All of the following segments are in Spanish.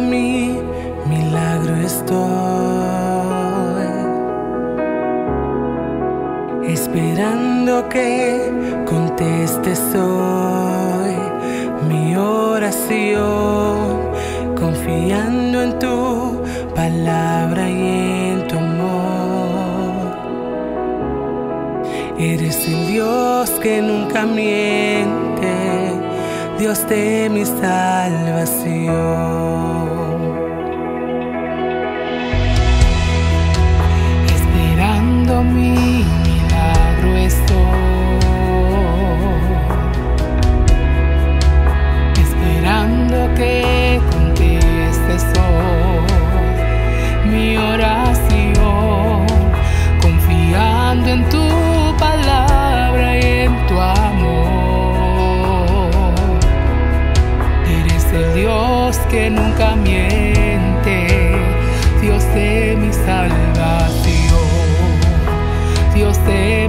mi milagro estoy. Esperando que contestes hoy mi oración, confiando en tu palabra y en tu amor. Eres el Dios que nunca miente Dios de mi salvación.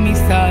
Mi salvación,